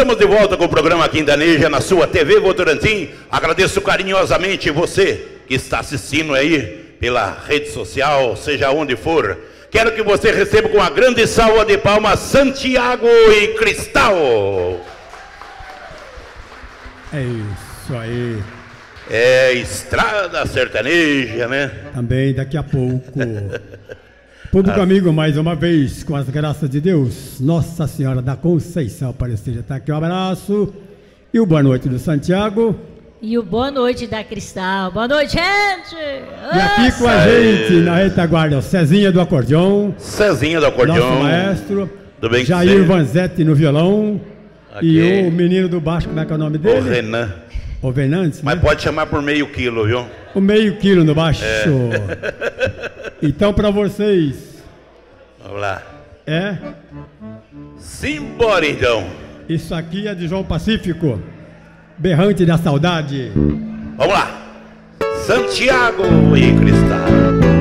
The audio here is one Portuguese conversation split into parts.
Estamos de volta com o programa Quintaneja na sua TV Votorantim. Agradeço carinhosamente você que está assistindo aí pela rede social, seja onde for. Quero que você receba com uma grande salva de palmas Santiago e Cristal. É isso aí. É estrada sertaneja, né? Também daqui a pouco. Público amigo, mais uma vez, com as graças de Deus, Nossa Senhora da Conceição Aparecida está aqui. Um abraço e o boa noite do Santiago. E o boa noite da Cristal. Boa noite, gente! E aqui com a gente, na retaguarda, o Cezinha do acordeão. Cezinha do acordeão. Nosso maestro. Tudo bem Jair? Vanzetti no violão. E o menino do baixo, como é que é o nome O dele? Renan. O Venantes, Mas né? pode chamar por meio quilo, viu? O meio quilo no baixo. É. Então, para vocês, Vamos lá. é... Simbora então. Isso aqui é de João Pacífico, berrante da saudade. Vamos lá. Santiago e Cristal.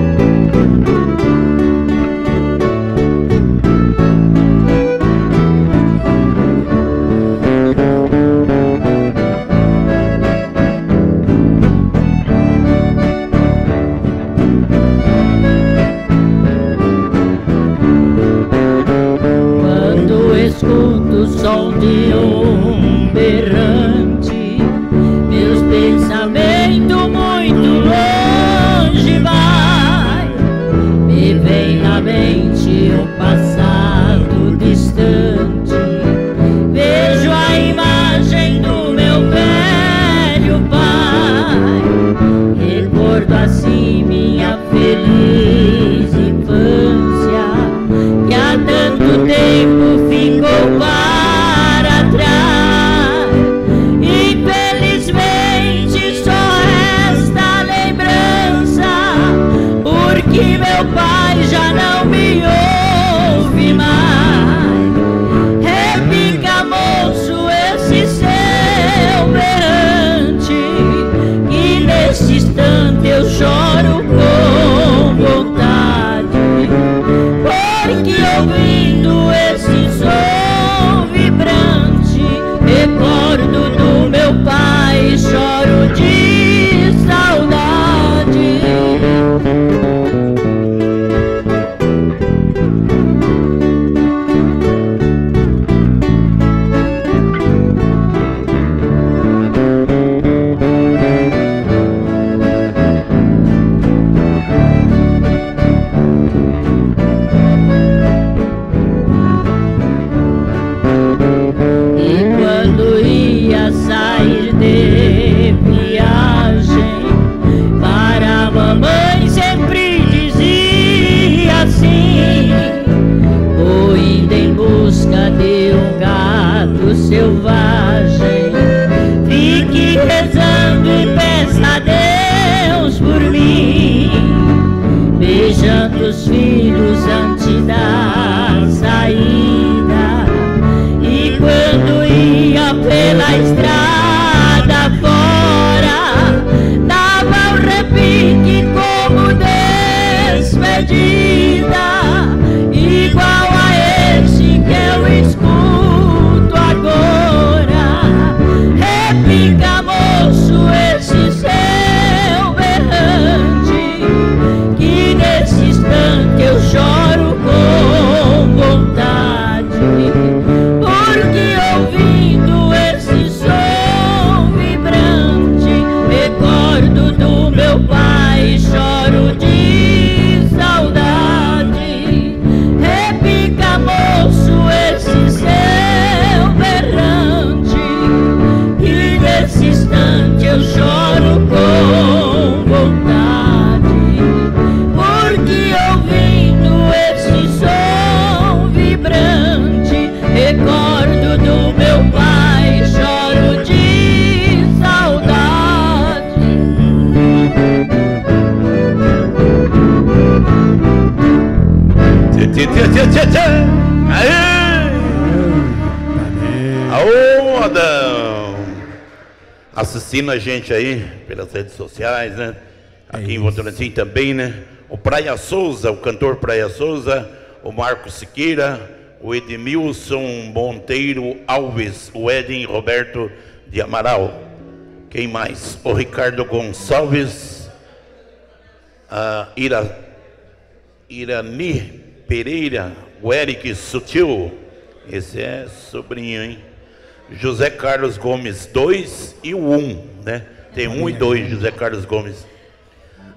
Os filhos antes da saída. E quando ia pela estrada fora, dava um repique como despedida, Assistindo a gente aí pelas redes sociais, né? Aqui em Votorantim também, né? O Praia Souza, o cantor Praia Souza, o Marcos Siqueira, o Edmilson Monteiro Alves, o Edem Roberto de Amaral. Quem mais? O Ricardo Gonçalves, a Ira, Irani Pereira, o Eric Sutil, esse é sobrinho, hein? José Carlos Gomes 2 e o 1, um, né? Tem um e dois, José Carlos Gomes.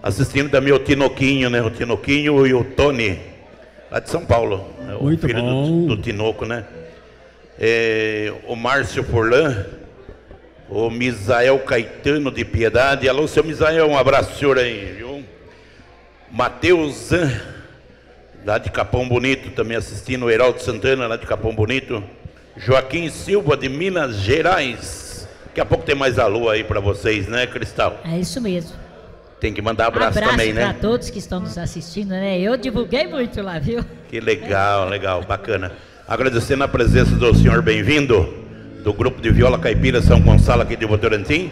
Assistindo também o Tinoquinho, né? O Tinoquinho e o Tony, lá de São Paulo. Né? O Muito filho bom. do, do Tinoco, né? É, o Márcio Forlan, o Misael Caetano de Piedade. Alô, seu Misael, um abraço senhor aí, viu? Matheus lá de Capão Bonito, também assistindo o Heraldo Santana, lá de Capão Bonito. Joaquim Silva, de Minas Gerais. Daqui a pouco tem mais alô aí para vocês, né, Cristal? É isso mesmo. Tem que mandar abraço, Abraço também, para né? todos que estão nos assistindo, né? Eu divulguei muito lá, viu? Que legal, legal, bacana. Agradecendo a presença do senhor bem-vindo, do grupo de viola caipira São Gonçalo aqui de Votorantim,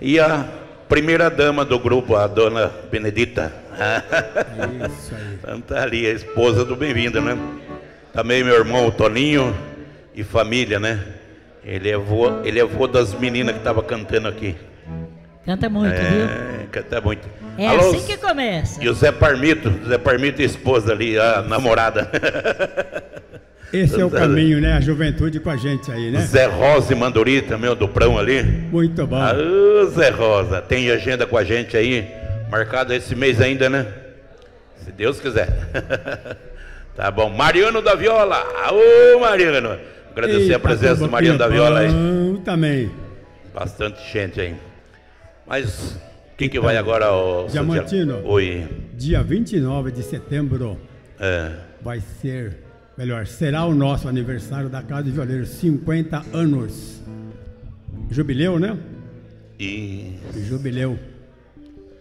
e a primeira dama do grupo, a dona Benedita. Isso aí. Então tá ali, a esposa do bem-vindo, né? Também meu irmão, o Toninho, e família, né? Ele é avô, ele é avô das meninas que estavam cantando aqui. Canta muito, viu? É, canta muito. É Alô, assim que começa. E o Zé Parmito, Zé Parmito e a esposa ali, a namorada. Esse é o caminho, né? A juventude com a gente aí, né? Zé Rosa e Manduri também, o Duprão ali. Muito bom. Ah, ô, Zé Rosa, tem agenda com a gente aí, marcada esse mês ainda, né? Se Deus quiser. tá bom. Mariano da Viola. Ô, Mariano. Agradecer Eita, a presença do como Mariano da Viola aí. Também. Bastante gente aí. Mas quem que vai agora, ô Diamantino. Santiago? Oi. Dia 29 de setembro É. vai ser, melhor, será o nosso aniversário da Casa de Violeiros, 50 anos. Jubileu, né? E Jubileu.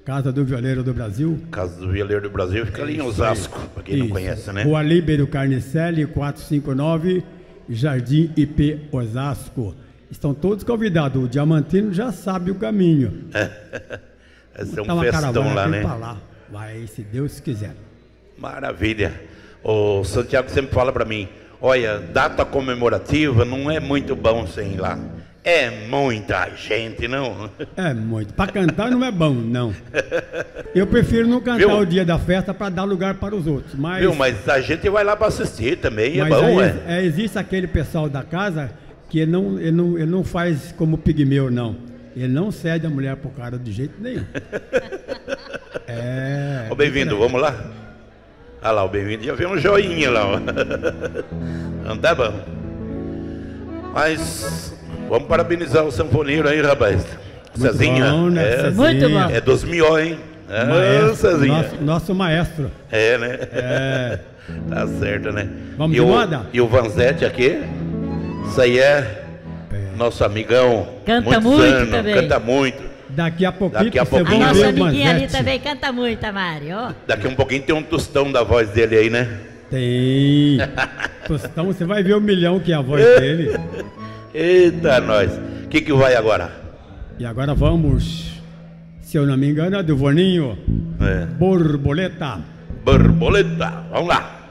Casa do Violeiro do Brasil. Casa do Violeiro do Brasil fica ali em Osasco, para quem não Isso. conhece, né? Rua Líbero Carnicelli, 459, Jardim IP Osasco. Estão todos convidados. O Diamantino já sabe o caminho. Vai ser Tá um uma festão lá, né? lá. Vai, se Deus quiser. Maravilha. O Santiago sempre fala para mim, olha, data comemorativa não é muito bom sem ir lá. É muita gente, não? É muito. Para cantar não é bom, não. Eu prefiro não cantar Viu? o dia da festa para dar lugar para os outros. Mas, Viu? Mas a gente vai lá para assistir também, é bom, aí, é. é, existe aquele pessoal da casa que ele não, ele não, ele não faz como pigmeu, não. Ele não cede a mulher pro cara de jeito nenhum. É. Ô, bem-vindo, vamos lá? Olha lá, o bem-vindo já viu um joinha lá, ó. Não tá bom. Mas vamos parabenizar o sanfoneiro aí, rapaz. Muito Cezinha. bom, né, é, Cezinha? Muito bom. é dos mió, hein? É, Maestro, Cezinha. nosso, nosso maestro. É, né? É. Tá certo, né? Vamos e de o, moda? E o Vanzete aqui, isso aí é nosso amigão. Canta muito anos, também. Canta muito. Daqui a pouquinho, Daqui a pouquinho. vão Nossa ver o amiguinha ali também canta muito, a Mari, ó. Daqui um pouquinho tem um tostão da voz dele aí, né? Tem. Tostão, você vai ver o milhão que é a voz dele. Eita, nós. O que, que vai agora? E agora vamos, se eu não me engano, é do Voninho. É. Borboleta. Borboleta. Vamos lá.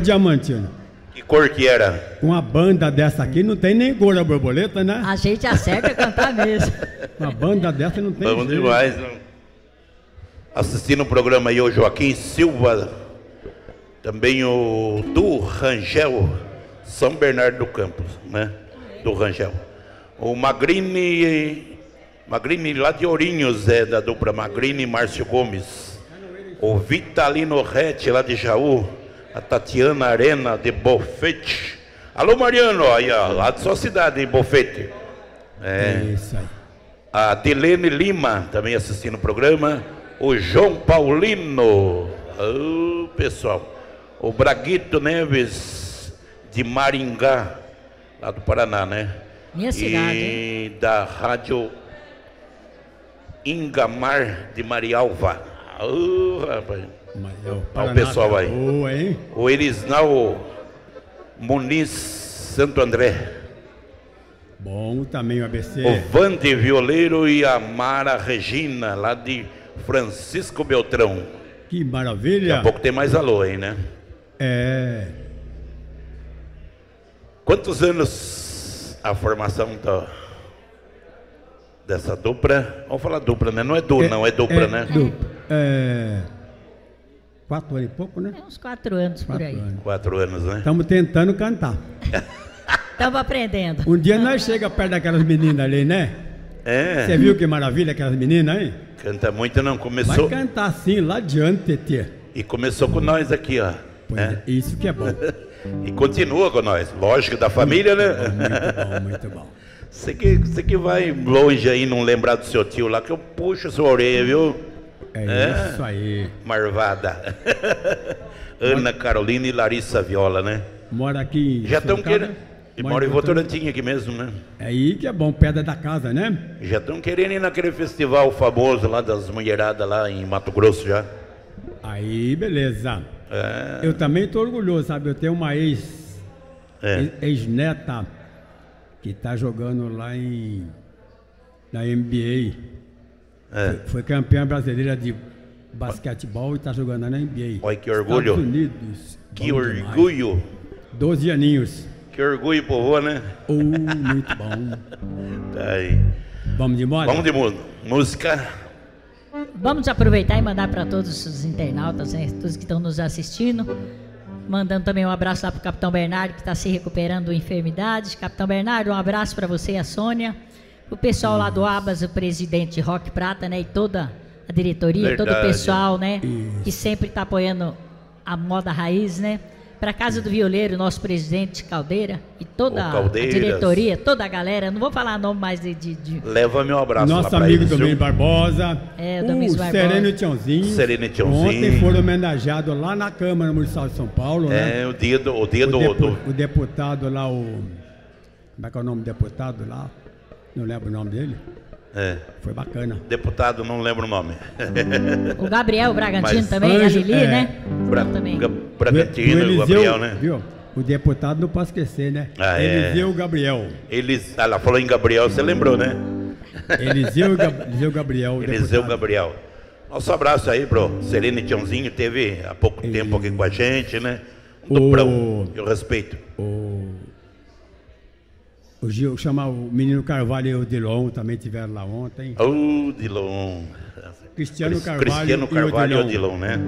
Ô Diamantino. Que cor que era? Uma banda dessa aqui não tem nem cor a borboleta, né? A gente acerta cantar mesmo. Uma banda dessa não tem Vamos jeito. demais. Não. Assistindo o programa aí o Joaquim Silva, também o do Rangel, São Bernardo do Campos, né? Do Rangel. O Magrini, Magrini lá de Ourinhos, é da dupla Magrini e Márcio Gomes. O Vitalino Rete lá de Jaú a Tatiana Arena de Bofete. Alô, Mariano, aí, ó, lá de sua cidade, em Bofete. É. Isso aí. A Delene Lima, também assistindo o programa. O João Paulino. Oh, pessoal. O Braguito Neves, de Maringá, lá do Paraná, né? Minha cidade. E hein? da Rádio Ingamar de Marialva. Oh, rapaz. Olha o pessoal aí. Boa, hein? O Elisnal Muniz Santo André. Bom também o ABC. O Vande Violeiro e a Mara Regina, lá de Francisco Beltrão. Que maravilha. Daqui a pouco tem mais alô aí, né? É. Quantos anos a formação da, dessa dupla? Vamos falar dupla, né? Não é du, é, não, é dupla, é, né? Dupla. É. Quatro anos e pouco, né? É uns quatro anos quatro por aí. Anos. Quatro anos, né? Estamos tentando cantar. Estamos aprendendo. Um dia nós chega perto daquelas meninas ali, né? É. Você viu que maravilha aquelas meninas, hein? Canta muito não, começou. Vai cantar assim lá adiante, Tetê. E começou com nós aqui, ó. Pois é. é isso que é bom. e continua com nós, lógico, da família, né? Muito bom, muito bom. Você que, você que vai longe aí, não lembrar do seu tio lá, que eu puxo sua orelha, viu? É, é, isso aí. Marvada. Ana Carolina e Larissa Viola, né? Mora aqui. Já estão querendo. E mora em Votorantim aqui mesmo, né? É aí que é bom, pedra da casa, né? Já estão querendo ir naquele festival famoso lá das mulheradas lá em Mato Grosso já. Aí, beleza. É. Eu também estou orgulhoso, sabe? Eu tenho uma ex, é. ex-neta que está jogando lá em na NBA. É. Foi, campeã brasileira de basquetebol e está jogando na NBA. Olha que orgulho. Estados Unidos. Que orgulho. Doze aninhos. Que orgulho, povo, né? Oh, muito bom. tá aí. Vamos de moda? Vamos de mundo. Música. Vamos aproveitar e mandar para todos os internautas, né, todos que estão nos assistindo. Mandando também um abraço lá para o Capitão Bernardo, que está se recuperando de enfermidades. Capitão Bernardo, um abraço para você e a Sônia o pessoal lá do Abas, o presidente Roque Prata, né, e toda a diretoria, Verdade. todo o pessoal, né, Isso. que sempre está apoiando a moda raiz, né? Para casa do violeiro, nosso presidente Caldeira e toda a diretoria, toda a galera. Não vou falar nome mais de. de, de... Leva meu abraço. Nosso amigo Domingos Barbosa. É, o Domingos Barbosa. Sereno Tiãozinho. Sereno Tiãozinho. Ontem foram homenageados lá na Câmara Municipal de São Paulo. É, né? o dia do. O, dia o, do, depo, do... o deputado lá, o. Como é que é o nome do deputado lá? Não lembro o nome dele. É. Foi bacana. Deputado, não lembro o nome. o Gabriel Bragantino Mas, também, Anjo, a Lili, é, né? Bra também. Bragantino, o, Gabriel, né? Viu? O deputado não pode esquecer, né? Ah, é. Eliseu Gabriel. Elis... Ah, ela falou em Gabriel, você lembrou, né? Eliseu, Gab... Eliseu Gabriel. Eliseu deputado. Gabriel. Nosso abraço aí, bro. Serena e Tiãozinho teve há pouco e... tempo aqui com a gente, né? Um duprão, eu respeito. O o Gil, chamar o menino Carvalho e o Dilon também tiveram lá ontem. O Dilon. Cristiano Carvalho, Cristiano Carvalho e o Dilon, né?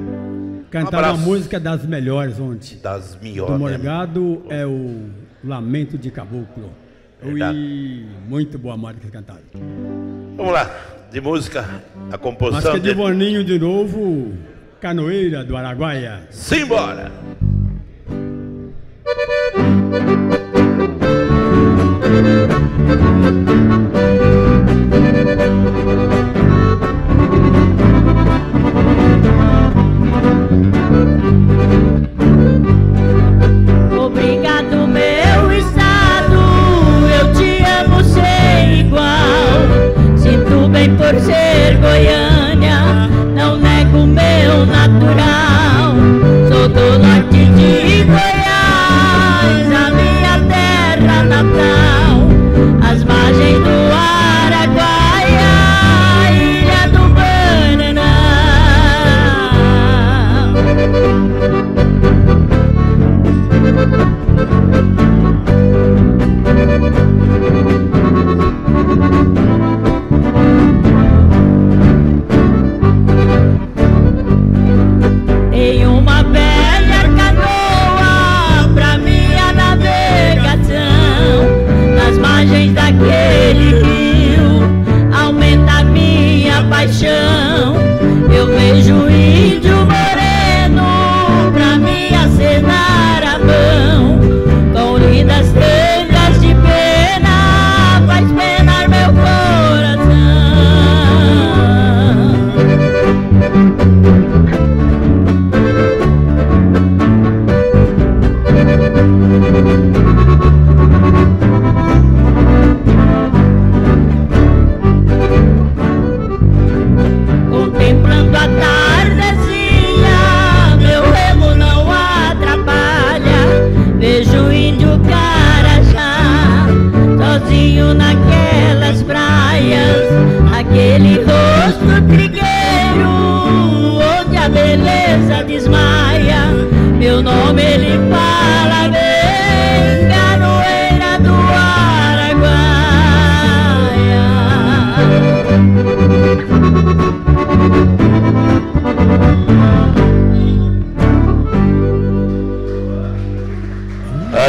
Cantaram Um abraço. música das melhores ontem. Das Do melhores. né? Morgado é o Lamento de Caboclo. Verdade. E muito boa música que cantaram. Vamos lá, de música, a composição Música de de... Boninho de novo, Canoeira do Araguaia. Simbora! Por ser Goiânia. Não nego meu natural.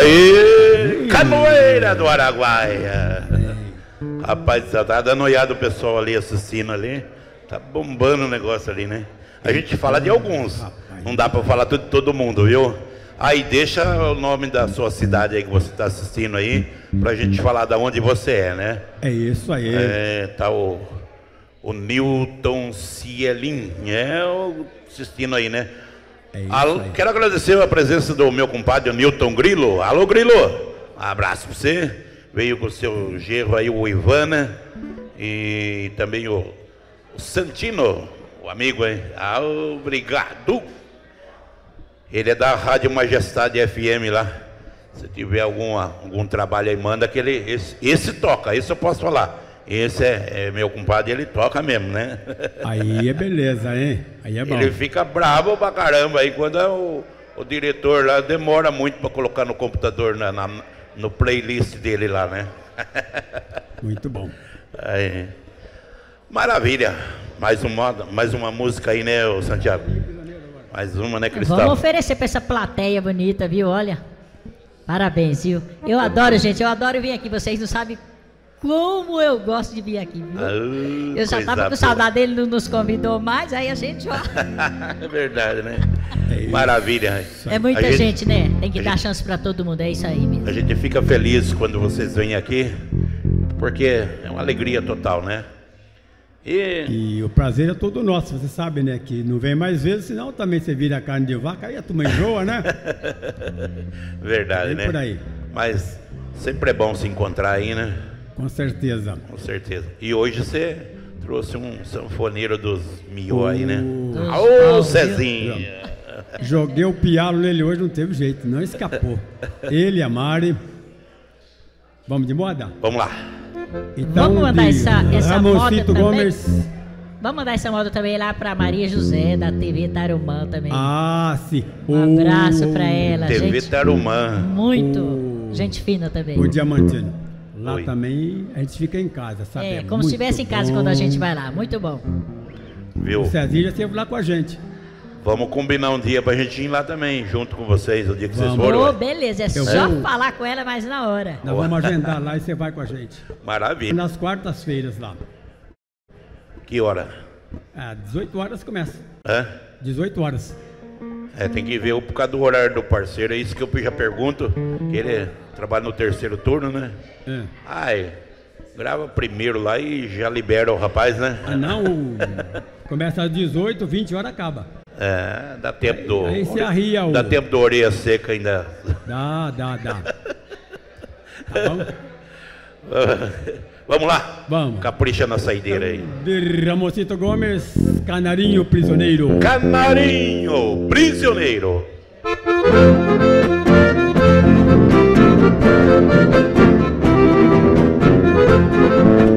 Aí, Canoeira do Araguaia. Rapaz, tá tá dando olhada o pessoal ali assistindo ali. Tá bombando o negócio ali, né? A gente fala de alguns. Não dá pra falar tudo de todo mundo, viu? Aí deixa o nome da sua cidade aí que você tá assistindo aí, pra gente falar da onde você é, né? É isso aí. É, tá o, o Newton Cielin, é o assistindo aí, né? É isso Alô, quero agradecer a presença do meu compadre Newton Grilo. Alô, Grilo! Um abraço pra você. Veio com o seu gerro aí, o Ivana. E também o, o Santino, o amigo aí. Ah, obrigado! Ele é da Rádio Majestade FM lá. Se tiver alguma, algum trabalho aí, manda que ele. Esse, esse toca, esse eu posso falar. Esse é, é meu compadre, ele toca mesmo, né? Aí é beleza, hein? Aí é bom. Ele fica bravo pra caramba aí quando é o, o diretor lá demora muito pra colocar no computador, na, na- no playlist dele lá, né? Muito bom. Aí. Maravilha. Mais uma, mais uma música aí, né, Santiago? Mais uma, né, Vamos Cristal? oferecer pra essa plateia bonita, viu? Olha. Parabéns, viu? Eu adoro, gente, eu adoro vir aqui. Vocês não sabem como eu gosto de vir aqui, viu? Ah, Eu já coisa tava com saudade dele, não nos convidou mais, aí a gente, ó. é verdade, né? É. Maravilha. É muita A gente, né? Tem que dar gente- chance pra todo mundo, é isso aí mesmo. A gente fica feliz quando vocês vêm aqui, porque é uma alegria total, né? E E o prazer é todo nosso, você sabe, né? Que não vem mais vezes, senão também você vira carne de vaca, aí a turma enjoa, né? verdade, né? por aí. Mas sempre é bom se encontrar aí, né? Com certeza. Com certeza. E hoje você trouxe um sanfoneiro dos Mio aí, né? O- Ô, Dos- Cezinha! Joguei o pialo nele hoje, não teve jeito, não escapou. Ele e a Mari. Vamos de moda? Vamos lá. Então, Vamos mandar essa- essa moda também? Gomes. Vamos mandar essa moda também lá pra Maria José, da TV Tarumã também. Ah, sim. um abraço pra ela, TV gente. Tarumã. Muito. O- Gente fina também. O Diamantino. Lá Oi. também a gente fica em casa, sabe? É, como muito se estivesse em casa bom. quando a gente vai lá. Muito bom. Viu? O Cezinho já esteve lá com a gente. Vamos combinar um dia pra gente ir lá também, junto com vocês, o dia que vocês Vamos. forem. Ô, ué. beleza, é Eu só vou- falar com ela, mas na hora. Nós vamos agendar lá e você vai com a gente. Maravilha. Nas quartas-feiras lá. Que hora? Ah, 18 horas começa. Hã? 18 horas. É, tem que ver por causa do horário do parceiro, é isso que eu já pergunto. Que ele trabalha no terceiro turno, né? É. Ai, grava primeiro lá e já libera o rapaz, né? Ah, não, começa às 18, 20 horas acaba. É, dá tempo do. Aí se arria o- Dá tempo do orelha seca ainda. Dá, dá, dá. Tá? Vamos lá? Vamos. Capricha na saideira aí. De Ramosito Gomes, Canarinho Prisioneiro. Canarinho, prisioneiro. Thank you.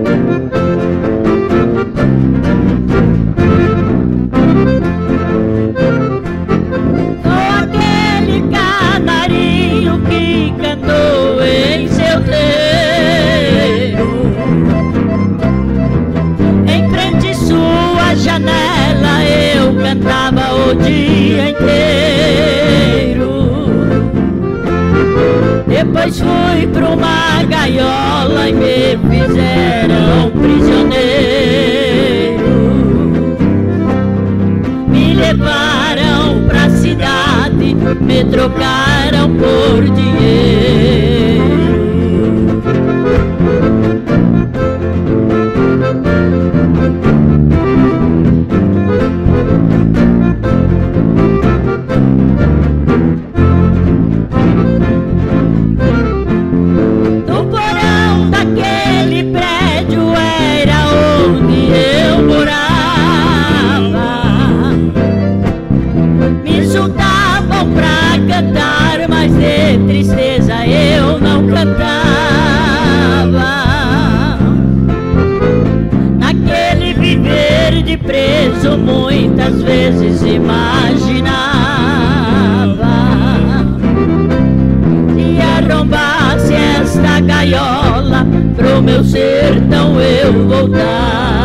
Depois fui pra uma gaiola e me fizeram prisioneiro. Me levaram pra cidade, me trocaram por dinheiro. Cantar, mas de tristeza eu não cantava. Naquele viver de preso, muitas vezes imaginava. Se arrombasse esta gaiola, pro meu sertão eu voltava.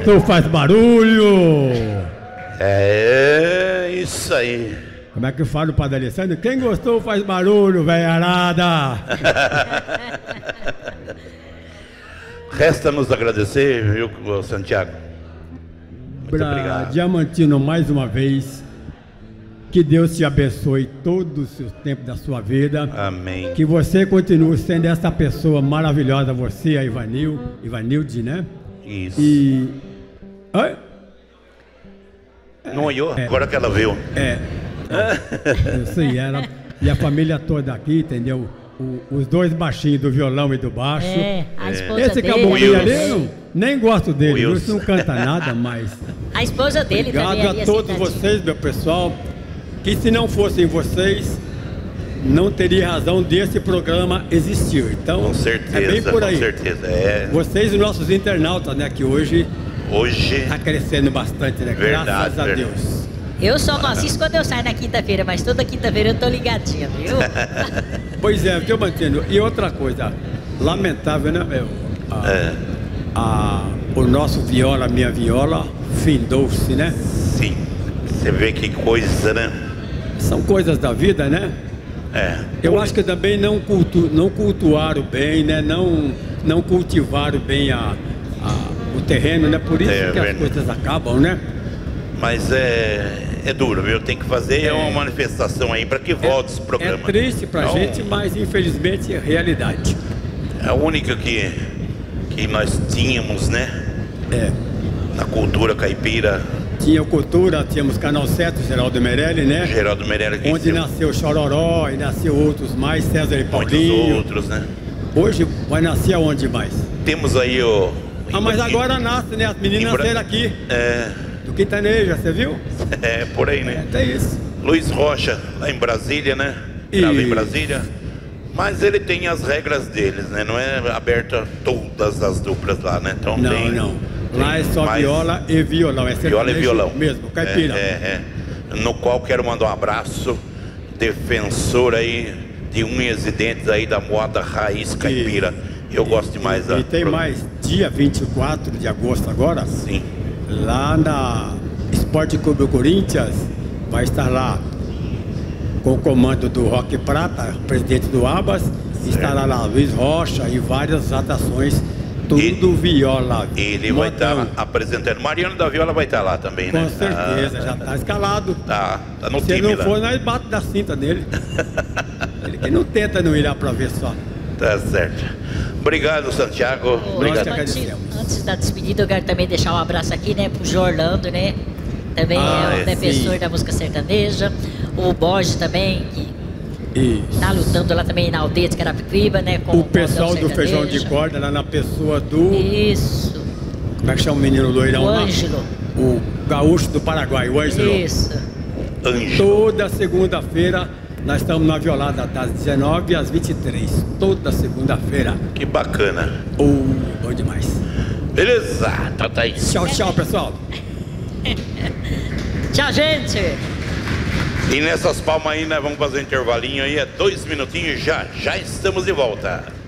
Gostou faz barulho! É, isso aí. Como é que fala o Padre Alessandro? Quem gostou faz barulho, velha arada! Resta nos agradecer, viu, Santiago? Muito Pra obrigado. Diamantino, mais uma vez, que Deus te abençoe todo o seu tempo da sua vida. Amém. Que você continue sendo essa pessoa maravilhosa, você, a Ivanil, Ivanilde, né? Isso. E. Oi? Não olhou? Agora que ela viu. É. Eu sei, ela. E a família toda aqui, entendeu? O- os dois baixinhos do violão e do baixo. É, a esposa Esse caboclinho ali, Wilson. eu nem gosto dele, Wilson. Wilson não canta nada, mas. A esposa dele também Obrigado ali, a todos vocês, meu pessoal, que se não fossem vocês, não teria razão desse programa existir. Então, Com certeza, é bem por aí. com certeza. É, Vocês e nossos internautas, né, que hoje hoje, está crescendo bastante, né? Verdade, Graças a verdade. Deus. Eu só não assisto quando eu saio na quinta-feira, mas toda quinta-feira eu tô ligadinha, viu? Pois é, viu, Mantino? E outra coisa, lamentável, né, meu? A- é, a- o nosso viola, minha viola, findou-se, né? sim. Você vê que coisa, né? São coisas da vida, né? É. Eu acho que também não, cultu, não cultuaram bem, né? Não, não cultivaram bem a, terreno, né? Por isso É que as coisas acabam, né? Mas é, é duro, viu? Tem que fazer É. uma manifestação aí para que volte esse É programa. triste pra Não, gente, mas infelizmente é realidade. É a única que, que nós tínhamos, né? É. Na cultura caipira, Tinha cultura, tínhamos Canal 7, Geraldo Meirelli, né? Geraldo Meirelles que Onde ensinou nasceu Chororó e nasceu outros mais, César e muitos Paulinho. outros, né? Hoje vai nascer aonde mais? Temos aí o. Ah, mas agora nasce, né? As meninas Em Bra- nasceram aqui, É, do Quintaneja, você viu? é por aí, É, né? tem isso. Luiz Rocha, lá em Brasília, né? Grava em Isso. Brasília. Mas ele tem as regras deles, né? Não é aberto a todas as duplas lá, né? Então Não, tem, não. Lá é tem só mais viola e violão. É Viola e violão. Mesmo, caipira. É, é, é. No qual quero mandar um abraço, defensor aí de unhas e dentes aí da moda raiz caipira. Eu gosto demais da. E tem mais, dia 24 de agosto agora, Sim. lá na Esporte Clube Corinthians, vai estar lá com o comando do Roque Prata, presidente do Abas, estará lá Luiz Rocha e várias atrações, tudo E- viola. Ele vai estar modão. apresentando. Mariano da Viola vai estar lá também, né? Com certeza, Ah, já está escalado. Tá, tá no Se time não lá. for, nós bate da cinta nele. Ele que não tenta não ir lá para ver só. Tá certo. Obrigado, Santiago. Obrigado. antes, antes da despedida, eu quero também deixar um abraço aqui, né, pro Jorlando, né? Também Ah, é é, um defensor sim. da música sertaneja. O Borges também, que Isso. tá lutando lá também na aldeia de Carapicuíba, né? Com O pessoal do feijão de corda lá na pessoa do. Isso, Como é que chama o menino loirão o lá? Ângelo. O gaúcho do Paraguai, o Ângelo. Isso. Anjo. Toda segunda-feira nós estamos na violada das 19 às 23. Toda segunda-feira. Que bacana. Oh, bom demais. Beleza, tá, tá aí. Tchau, tchau, pessoal. Tchau, gente. E nessas palmas aí, nós vamos fazer um intervalinho aí, é dois minutinhos já, já estamos de volta.